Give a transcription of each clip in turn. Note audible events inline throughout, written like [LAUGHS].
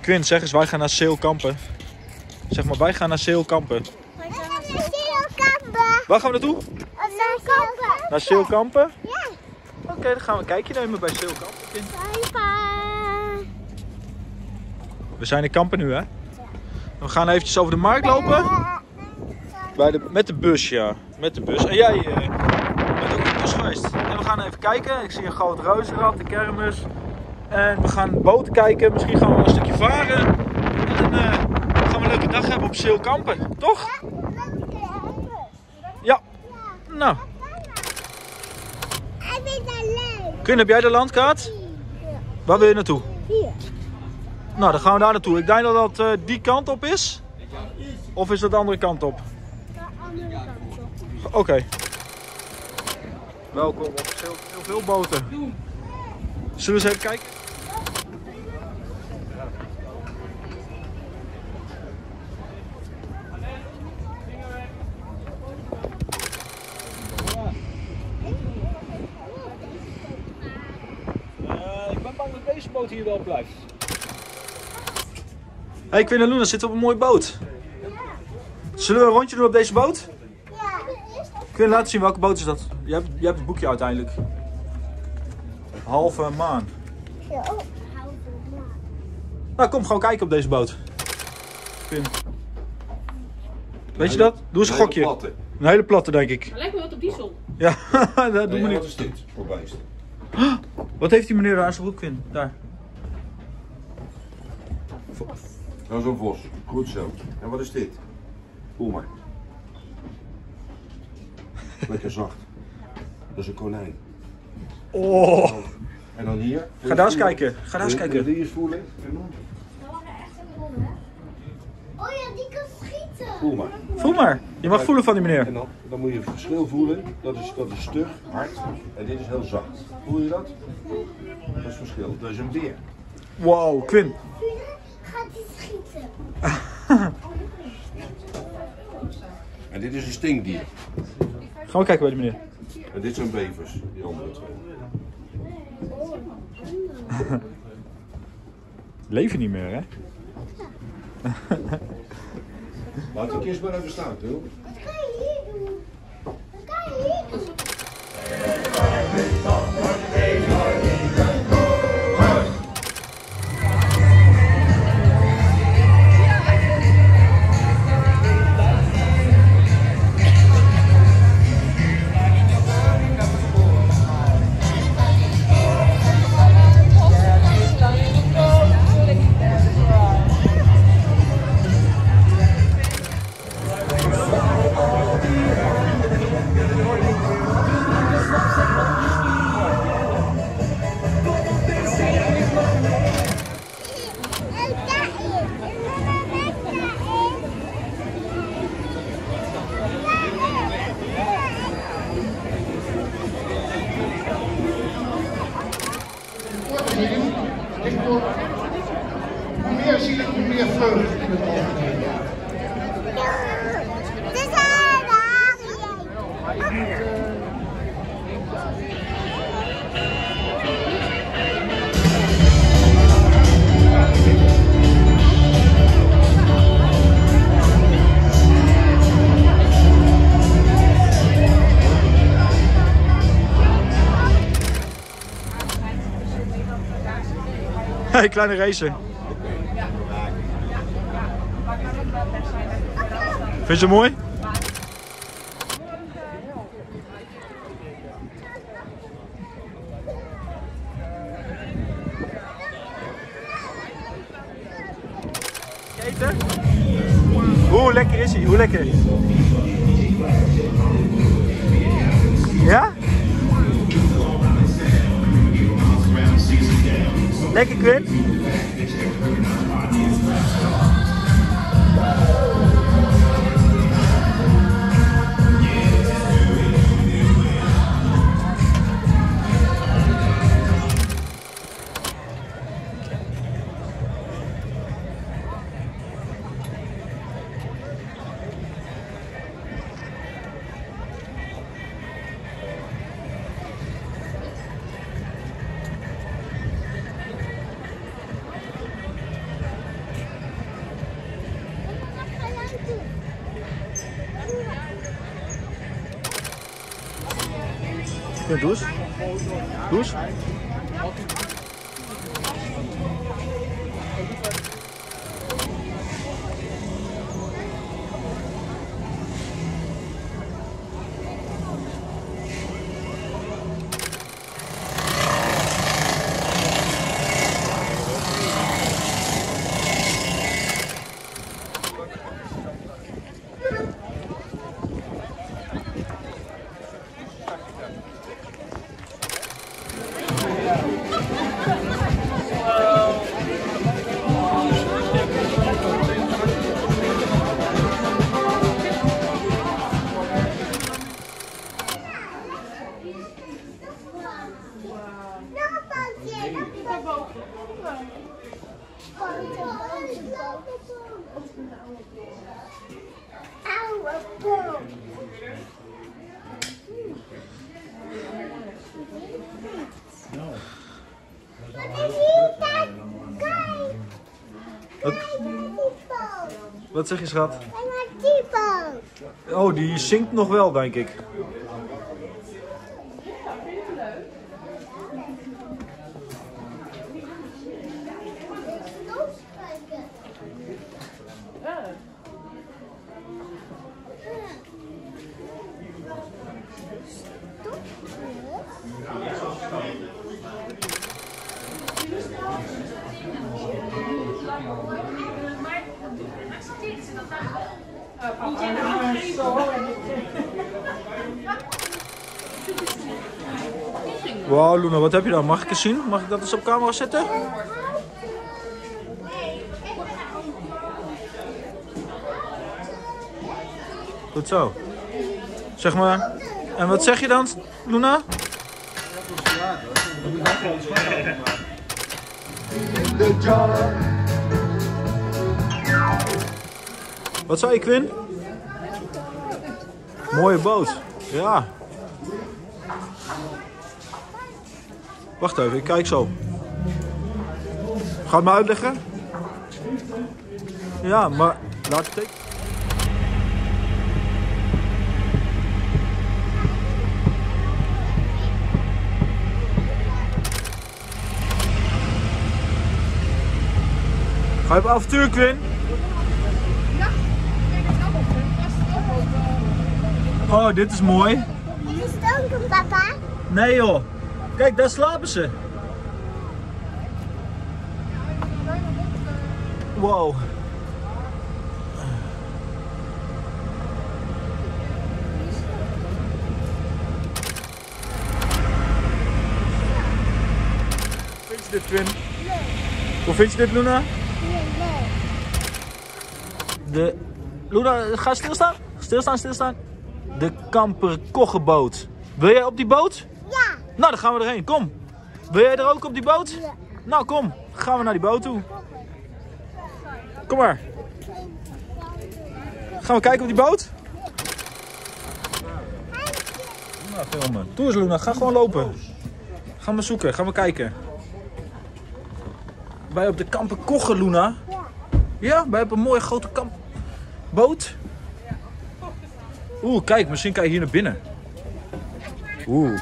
Quinn, zeg eens, wij gaan naar Seel kampen. Zeg maar, wij gaan naar Seel kampen. Wij gaan naar Zeelkampen. Waar gaan we naartoe? Naar Zeelkampen. Naar Seel kampen? Ja. Oké, dan gaan we een kijkje nemen bij Seel kampen. We zijn in kampen nu, hè? We gaan eventjes over de markt lopen. Bij de, met de bus, ja. Met de bus. En jij eh, bent ook in de bus geweest. En we gaan even kijken. Ik zie een groot reuzenrad, de kermis. En we gaan boten kijken. Misschien gaan we wel een stukje varen. En eh, gaan we een leuke dag hebben op Zeelkampen. Toch? Ja. Nou. Quinn, heb jij de landkaart? Waar wil je naartoe? Hier. Nou, dan gaan we daar naartoe. Ik denk dat dat eh, die kant op is. Of is dat de andere kant op? De andere kant op. Oké. Welkom op heel, heel veel boten. Zullen we eens even kijken? Boot hier wel blijft. Hey, Quinn en Luna zitten op een mooie boot. Zullen we een rondje doen op deze boot? Ja. Kun je laten zien welke boot is dat? Je hebt, je hebt het boekje uiteindelijk. Halve maan. Ja. Oh. Nou, kom gewoon kijken op deze boot. Quinn. Weet je dat? Doe eens een gokje. Platte. Een hele platte, denk ik. Het lijkt me wat op diesel. Ja, [LAUGHS] dat Nee, we wat niet. is dit voor beest? Wat heeft die meneer daar aan zijn broek, Quinn? Daar. Dat is een vos. Goed zo. En wat is dit? Voel maar. Lekker zacht. Dat is een konijn. Oh. En dan hier. Ga daar eens kijken. Ga daar eens kijken. Die eens voelen. Oh ja, die kan schieten. Voel maar. Voel maar. Je mag voelen van die En meneer. dan, dan moet je het verschil voelen. Dat is, dat is stug, hard. En dit is heel zacht. Voel je dat? Dat is het verschil. Dat is een beer. Wow, Quinn. [LAUGHS] En dit is een stinkdier. Gaan we kijken bij die meneer. En dit zijn bevers. Die andere twee. [LAUGHS] Leven niet meer, hè? Laat die kist maar even staan, Til. Hey, kleine racer. Vind je ze mooi? Hoe lekker is hij? Hoe lekker? Quinn, doe eens. Wat zeg je, schat? Oh, die zinkt nog wel, denk ik. Wauw, Luna, wat heb je dan? Mag ik eens zien? Mag ik dat eens op camera zetten? Goed zo. Zeg maar. En wat zeg je dan, Luna? Wat zei je, Quinn? Mooie boot. Ja. Wacht even, ik kijk zo. Ga het me uitleggen? Ja, maar laat tekenen. Ga je op avontuur, Quinn? Oh, dit is mooi. Hier is donker, papa. Nee joh. Kijk, daar slapen ze. Wow. Vind je dit, Quinn? Hoe vind je dit, Luna? Nee, nee. De... Luna, ga stilstaan. Stilstaan, stilstaan. De kamper Koggeboot. Wil jij op die boot? Ja. Nou, dan gaan we erheen. Kom. Wil jij er ook op die boot? Ja. Nou, kom. Gaan we naar die boot toe. Kom maar. Gaan we kijken op die boot? Nou, filmen. Doe eens, Luna. Ga gewoon lopen. Gaan we zoeken. Gaan we kijken. Wij op de kamper Kogge, Luna. Ja. Ja, wij hebben een mooie grote kamp... Oeh, kijk. Misschien kan je hier naar binnen. Oeh.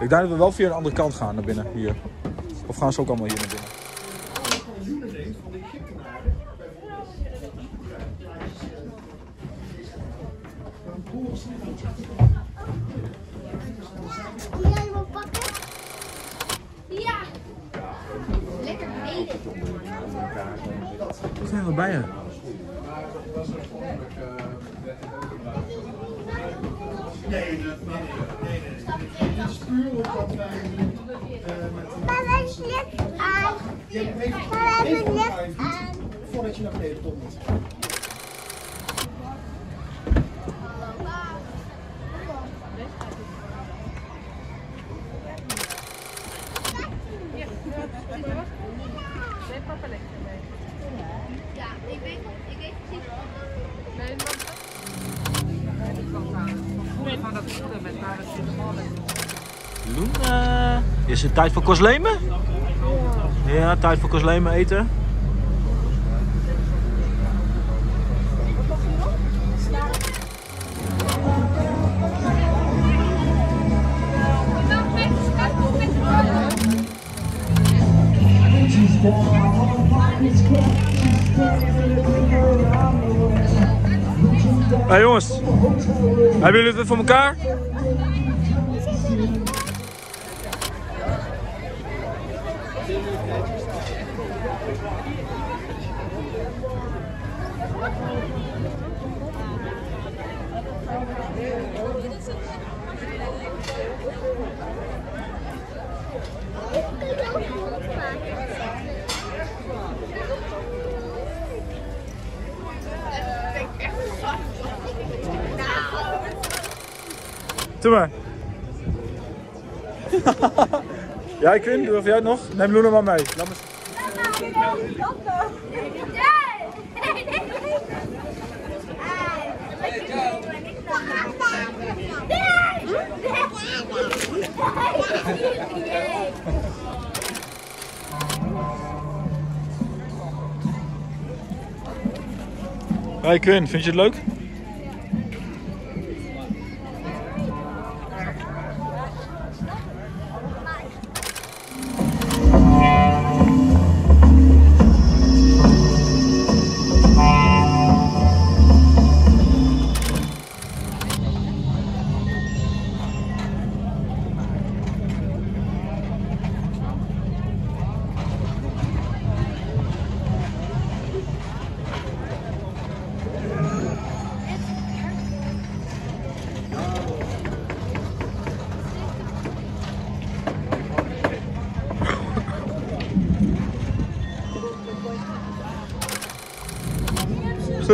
Ik denk dat we wel via de andere kant gaan naar binnen. Hier. Of gaan ze ook allemaal hier naar binnen? Wil jij hem pakken? Ja. Lekker eten. Wat zijn we bij je? Maar we licht aan. We hebben licht aan. Voordat je naar beneden komt. Eh, is het tijd voor Koslemen? Ja. tijd voor Koslemen eten. Hey jongens, hebben jullie het voor elkaar? 对吧？哈哈哈哈。Maar. Jij Quinn, durf jij het nog? Neem Luna maar mee. Laat me... Hey Quinn, vind je het leuk?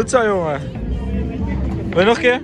Goed zo jongen. Wil je nog een keer?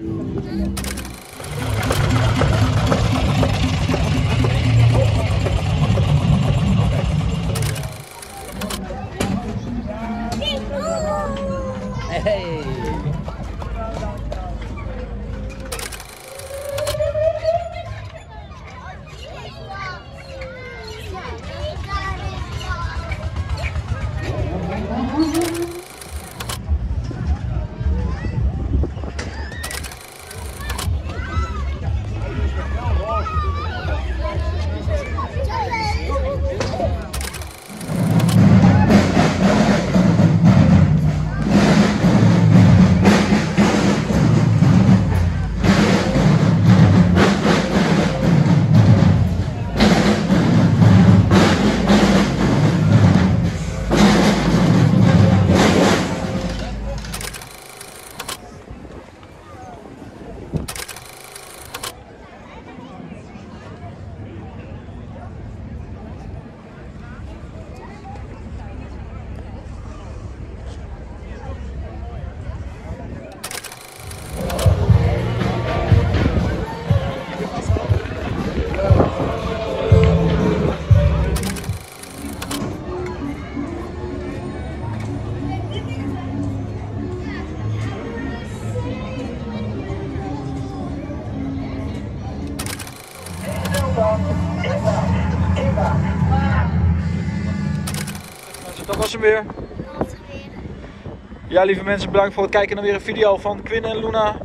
Weer. Ja, lieve mensen, bedankt voor het kijken naar weer een video van Quinn en Luna.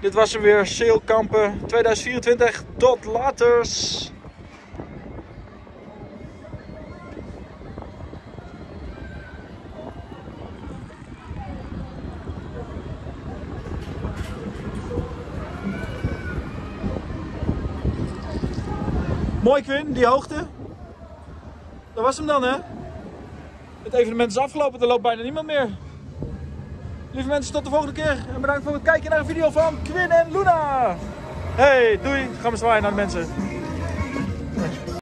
Dit was hem weer, Sailkampen 2024. Tot laters! Mooi Quinn, die hoogte. Dat was hem dan hè. Het evenement is afgelopen, er loopt bijna niemand meer. Lieve mensen, tot de volgende keer. En bedankt voor het kijken naar een video van Quinn en Luna. Hey, doei. Gaan we zwaaien naar de mensen.